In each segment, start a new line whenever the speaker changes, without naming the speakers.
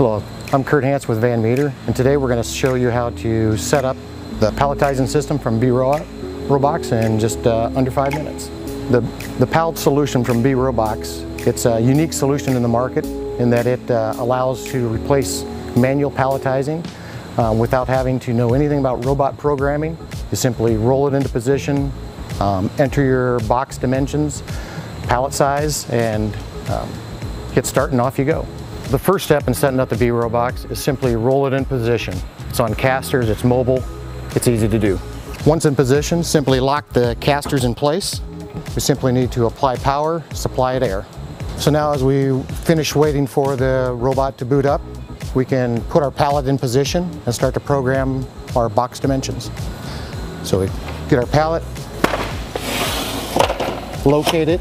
Hello, I'm Kurt Hance with Van Meter, and today we're going to show you how to set up the palletizing system from beRobox in just uh, under five minutes. The, the pallet solution from beRobox, it's a unique solution in the market in that it uh, allows to replace manual palletizing uh, without having to know anything about robot programming. You simply roll it into position, um, enter your box dimensions, pallet size, and um, hit start and off you go. The first step in setting up the beRobox is simply roll it in position. It's on casters, it's mobile, it's easy to do. Once in position, simply lock the casters in place. We simply need to apply power, supply it air. So now as we finish waiting for the robot to boot up, we can put our pallet in position and start to program our box dimensions. So we get our pallet, locate it.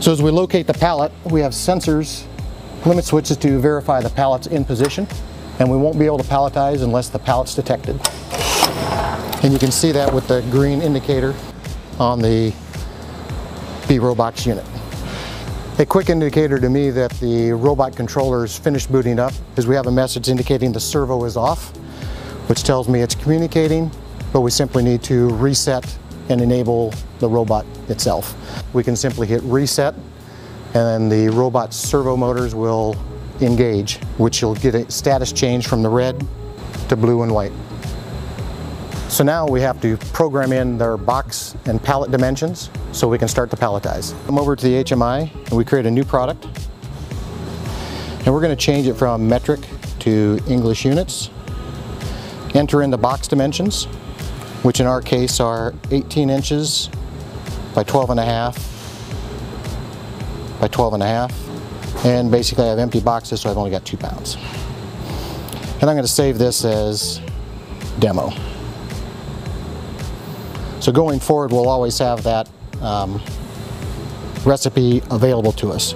So as we locate the pallet, we have sensors limit switches to verify the pallet's in position and we won't be able to palletize unless the pallet's detected. And you can see that with the green indicator on the beRobox unit. A quick indicator to me that the robot controller is finished booting up is we have a message indicating the servo is off, which tells me it's communicating, but we simply need to reset and enable the robot itself. We can simply hit reset and then the robot servo motors will engage, which you'll get a status change from the red to blue and white. So now we have to program in their box and pallet dimensions so we can start to palletize. Come over to the HMI and we create a new product. And we're going to change it from metric to English units. Enter in the box dimensions, which in our case are 18 inches by 12 and a half by 12 and a half. And basically I have empty boxes, so I've only got two pounds. And I'm going to save this as demo. So going forward, we'll always have that um, recipe available to us.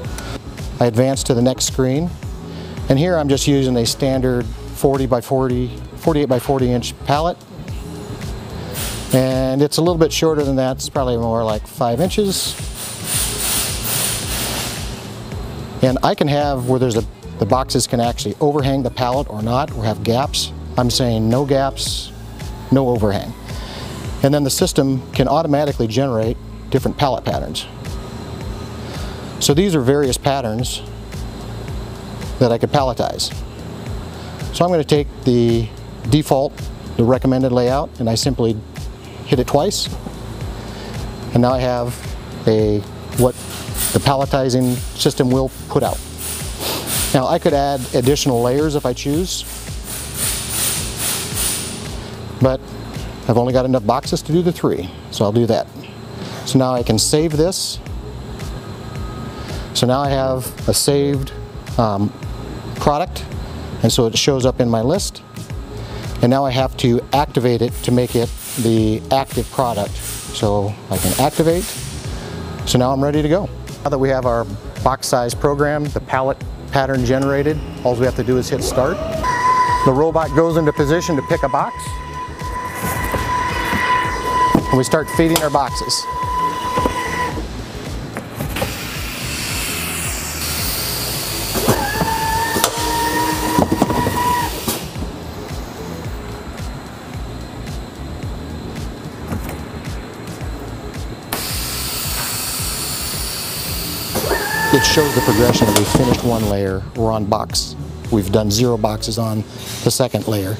I advance to the next screen, and here I'm just using a standard 40 by 40, 48 by 40 inch pallet. And it's a little bit shorter than that, it's probably more like five inches. And I can have where there's a, the boxes can actually overhang the pallet or not, or have gaps. I'm saying no gaps, no overhang. And then the system can automatically generate different pallet patterns. So these are various patterns that I could palletize. So I'm going to take the default, the recommended layout, and I simply hit it twice. And now I have a what the palletizing system will put out. Now I could add additional layers if I choose, but I've only got enough boxes to do the three, so I'll do that. So now I can save this. So now I have a saved um, product, and so it shows up in my list. And now I have to activate it to make it the active product. So I can activate. So now I'm ready to go. Now that we have our box size program, the pallet pattern generated, all we have to do is hit start. The robot goes into position to pick a box. And we start feeding our boxes. It shows the progression that we finished one layer, we're on box. We've done zero boxes on the second layer,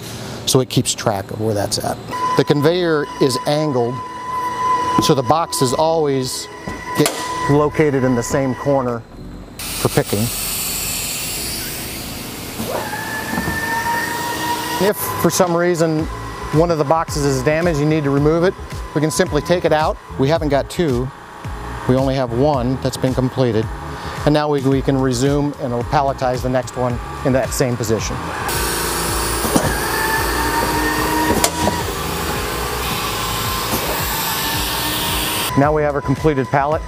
so it keeps track of where that's at. The conveyor is angled, so the boxes always get located in the same corner for picking. If for some reason one of the boxes is damaged, you need to remove it, we can simply take it out. We haven't got two, we only have one that's been completed. And now we, we can resume and palletize the next one in that same position. Now we have our completed pallet.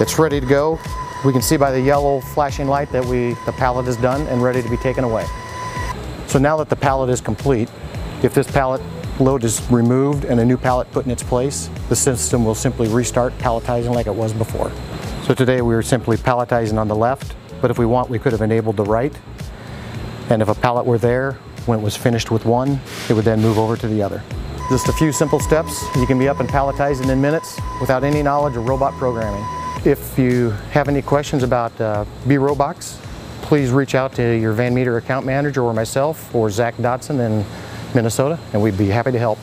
It's ready to go. We can see by the yellow flashing light that we the pallet is done and ready to be taken away. So now that the pallet is complete, if this pallet load is removed and a new pallet put in its place, the system will simply restart palletizing like it was before. So today we were simply palletizing on the left, but if we want, we could have enabled the right. And if a pallet were there, when it was finished with one, it would then move over to the other. Just a few simple steps, you can be up and palletizing in minutes without any knowledge of robot programming. If you have any questions about uh, beRobox, please reach out to your Van Meter account manager or myself or Zach Dotson in Minnesota, and we'd be happy to help.